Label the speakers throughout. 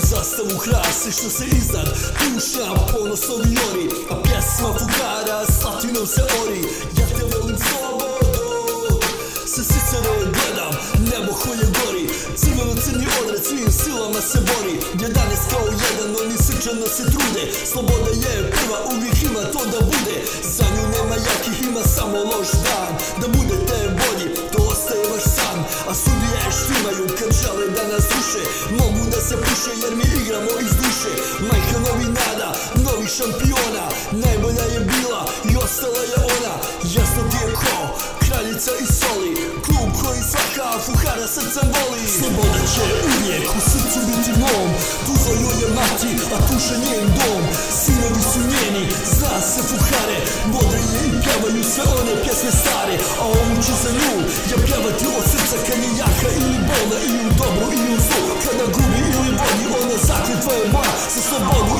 Speaker 1: predstavu krasi što se iznad Duša ponos ori A pjesma fukara slatinom se ori. Ja te volim slobodo Se sicare gledam, nebo holje gori. Crveno crni odred svim silama se bori. Danes kao jedan, oni srčano se trude. Sloboda je prva, uvijek ima to da bude. Za nju nema jakih, ima samo loš dan Sudije štimaju kad žele da nas ruše Mogu da se puše jer mi igramo iz duše. Majka novi nada, novi šampiona. Najbolja je bila i ostala je ona. Jasno ti je ko, kraljica i soli. Klub koji svaka fuhara srcem voli. Sloboda će uvijek u srcu biti mom. Tuzo joj je mati, a tuša njen dom. Sinovi su njeni, zna se fuhare. Bodre je i pjevaju sve one pjesme stare A ovu ću za nju ja pjevati od srca Kad ona zakljetva je moja Za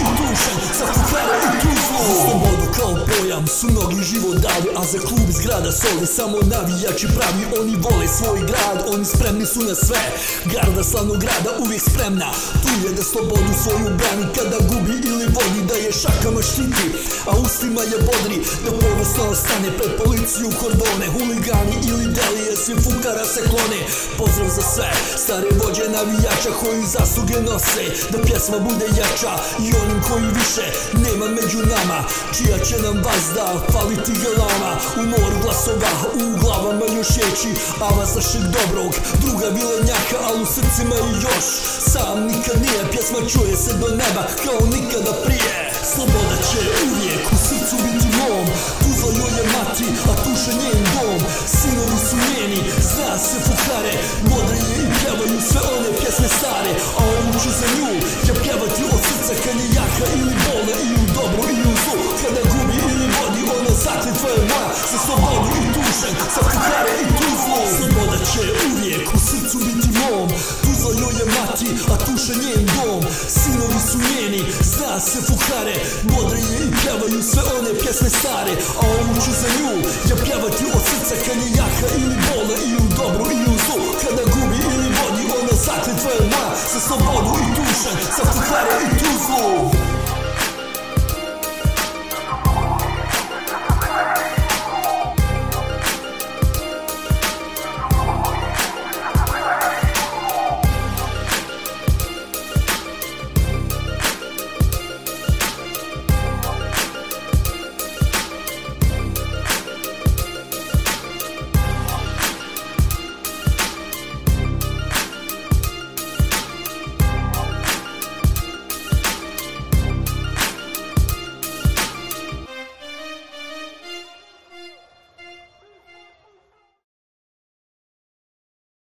Speaker 1: pojam su mnogi život dali A za klub iz grada soli samo navijači pravi. Oni vole svoj grad, oni spremni su na sve. Garda slavnog grada uvijek spremna Tu je da slobodu svoju brani. Kada gubi ili vodi da je šakama štiti A ustima je bodri da ponosno ostane Pred policiju kordone, huligani ili delije Svi fukara se klone. Pozdrav za sve, stare vođe navijača Koji zasluge nose Da pjesma bude jača I onim koji više nema među nama Čija će nam vazda faliti galama U moru glasova, u glavama još jeći A vas našeg dobrog, druga vilenjaka Al u srcima i još. Sam nikad nije, pjesma čuje se do neba Kao nikada prije. Sloboda će uvijek u srcu biti mom. Tuzla joj je mati, a tuša njen dom. Sinovi su njeni, zna se fuhare Modre je i pjevaju sve one pjesme stare A ovu ću za nju moja Za slobodu i tušen, za fuhare i tuzlu Sloboda će uvijek u srcu biti mom. Tuzla joj je mati, a tuša njen dom. Sinovi su njeni, zna se fuhare Modre je i pjevaju sve one pjesme stare A ovu ću za nju ja pjevati od srca Kad je jaka ili bolna i u dobru